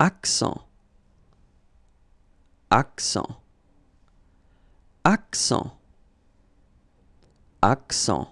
accent, accent, accent, accent.